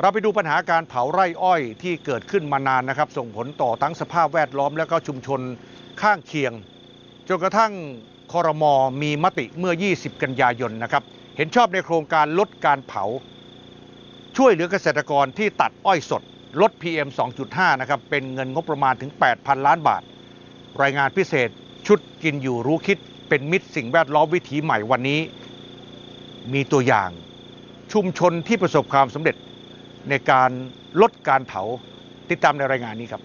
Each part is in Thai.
เราไปดูปัญหาการเผาไร่อ้อยที่เกิดขึ้นมานานนะครับ ส่งผลต่อทั้งสภาพแวดล้อมและก็ชุมชนข้างเคียง จนกระทั่งคอรมอมีมติเมื่อ 20 กันยายนนะครับ เห็นชอบในโครงการลดการเผา ช่วยเหลือเกษตรกรที่ตัดอ้อยสด ลด PM 2.5 นะครับ เป็นเงินงบประมาณถึง 8,000 ล้านบาท รายงานพิเศษชุดกินอยู่รู้คิด เป็นมิตรสิ่งแวดล้อมวิถีใหม่วันนี้ มีตัวอย่างชุมชนที่ประสบความสำเร็จ ในการลดการเผาติดตามในรายงานนี้ครับ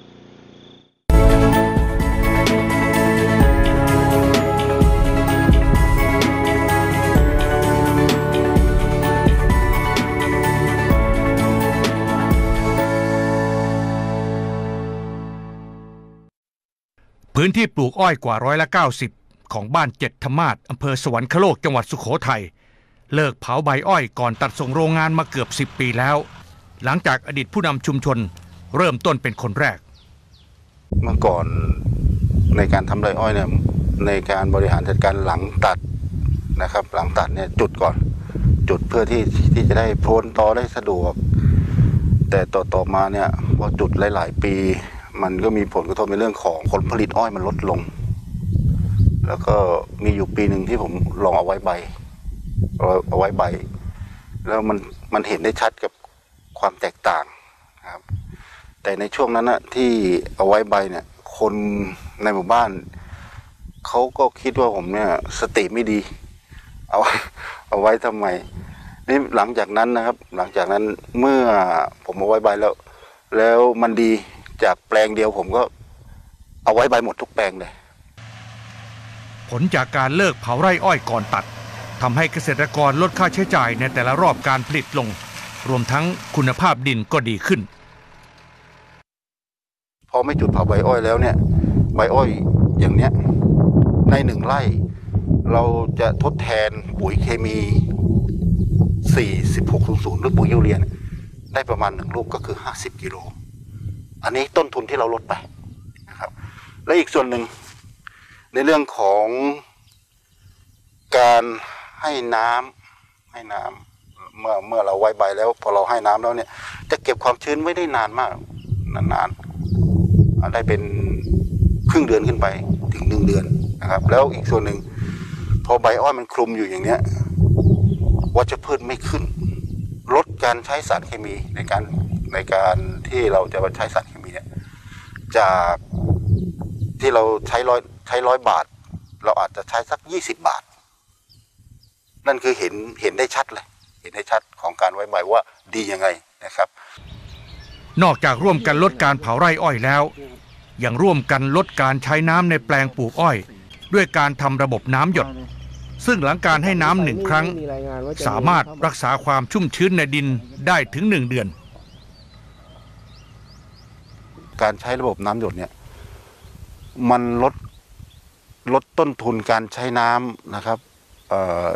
พื้นที่ปลูกอ้อยกว่าร้อยละ 90 ของบ้านเจ็ดธรรมาศอำเภอสวรรคโลกจังหวัดสุโขทัยเลิกเผาใบอ้อยก่อนตัดส่งโรงงานมาเกือบ 10 ปีแล้ว หลังจากอดีตผู้นำชุมชนเริ่มต้นเป็นคนแรก เมื่อก่อนในการทำไรอ้อยเนี่ยในการบริหารจัดการหลังตัดนะครับ หลังตัดเนี่ยจุดก่อน จุดเพื่อที่ที่จะได้โพลนตอได้สะดวก แต่ต่อต่อมาเนี่ยพอจุดหลาย ๆ ปี มันก็มีผลกระทบในเรื่องของผลผลิตอ้อยมันลดลง แล้วก็มีอยู่ปีหนึ่งที่ผมลองเอาไว้ใบเอาไว้ใบ แล้วมันมันเห็นได้ชัดกับ ความแตกต่างครับ แต่ในช่วงนั้นนะที่เอาไว้ใบเนี่ย คนในหมู่บ้านเขาก็คิดว่าผมเนี่ยสติไม่ดี เอาเอาไว้ทำไมนี่หลังจากนั้นนะครับ หลังจากนั้นเมื่อผมเอาไว้ใบแล้ว แล้วมันดีจากแปลงเดียวผมก็เอาไว้ใบหมดทุกแปลงเลย ผลจากการเลิกเผาไร่อ้อยก่อนตัดทำให้เกษตรกรลดค่าใช้จ่ายในแต่ละรอบการผลิตลง รวมทั้งคุณภาพดินก็ดีขึ้น พอไม่จุดเผาใบอ้อยแล้วเนี่ย ใบอ้อยอย่างเนี้ยในหนึ่งไร่ เราจะทดแทนปุ๋ยเคมี 4600 หรือปุ๋ยยูเรียน ได้ประมาณหนึ่งลูกก็คือ 50 กิโล อันนี้ต้นทุนที่เราลดไปนะครับ และอีกส่วนหนึ่งในเรื่องของการให้น้ำให้น้ำ เมื่อเมื่อเราไว้ใบแล้ว พอเราให้น้ำแล้วเนี่ย จะเก็บความชื้นไว้ได้นานมาก นานๆได้เป็นครึ่งเดือนขึ้นไปถึงหนึ่งเดือนนะครับ แล้วอีกส่วนหนึ่งพอใบอ้อยมันคลุมอยู่อย่างเนี้ยวัชพืชไม่ขึ้น ลดการใช้สารเคมีในการในการที่เราจะมาใช้สารเคมีเนี่ยจากที่เราใช้ร้อยใช้ร้อยบาท เราอาจจะใช้สักยี่สิบบาท นั่นคือเห็นเห็นได้ชัดเลย ห็นได้ชัดของการไว้ใบว่าดียังไงนะครับ นอกจากร่วมกันลดการเผาไร่อ้อยแล้ว ยังร่วมกันลดการใช้น้ำในแปลงปลูกอ้อย ด้วยการทำระบบน้ำหยด ซึ่งหลังการให้น้ำหนึ่งครั้ง สามารถรักษาความชุ่มชื้นในดินได้ถึงหนึ่งเดือน การใช้ระบบน้ำหยดเนี่ยมันลดลดต้นทุนการใช้น้ำนะครับเอ่อ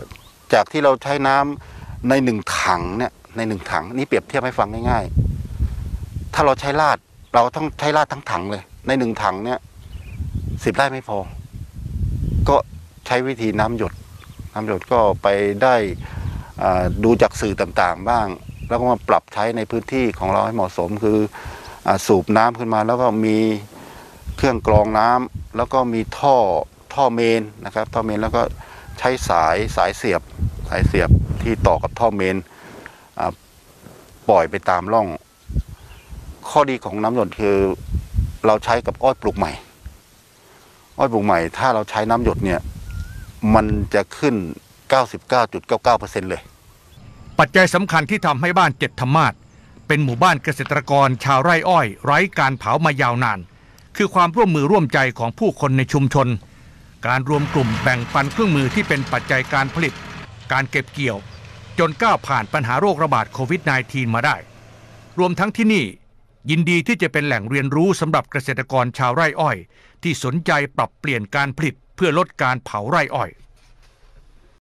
จากที่เราใช้น้ำ ในหนึ่งถังเนี่ยในหนึ่งถังนี่เปรียบเทียบให้ฟังง่ายๆ ถ้าเราใช้ลาด เราต้องใช้ลาดทั้งถังเลย ในหนึ่งถังเนี่ยสิบไร่ไม่พอ ก็ใช้วิธีน้ำหยด น้ำหยดก็ไปได้อ่าดูจากสื่อต่างๆ บ้าง แล้วก็มาปรับใช้ในพื้นที่ของเราให้เหมาะสมคืออสูบน้ำขึ้นมา แล้วก็มีเครื่องกรองน้ำแล้วก็มีท่อท่อเมนนะครับ ท่อเมนแล้วก็ใช้สายสายเสียบสายเสียบ ที่ต่อกับท่อเมนปล่อยไปตามร่อง ข้อดีของน้ำหยดคือเราใช้กับอ้อยปลูกใหม่ อ้อยปลูกใหม่ ถ้าเราใช้น้ำหยดเนี่ย มันจะขึ้น 99.99%เลย ปัจจัยสำคัญที่ทำให้บ้านเจ็ดธรรมาศเป็นหมู่บ้านเกษตรกรชาวไร่อ้อย ไร้การเผามายาวนาน คือความร่วมมือร่วมใจของผู้คนในชุมชน การรวมกลุ่มแบ่งปันเครื่องมือที่เป็นปัจจัยการผลิต การเก็บเกี่ยว จนก้าวผ่านปัญหาโรคระบาดโควิด -19 มาได้ รวมทั้งที่นี่ยินดีที่จะเป็นแหล่งเรียนรู้สำหรับเกษตรกรชาวไร่อ้อย ที่สนใจปรับเปลี่ยนการผลิตเพื่อลดการเผาไร่อ้อย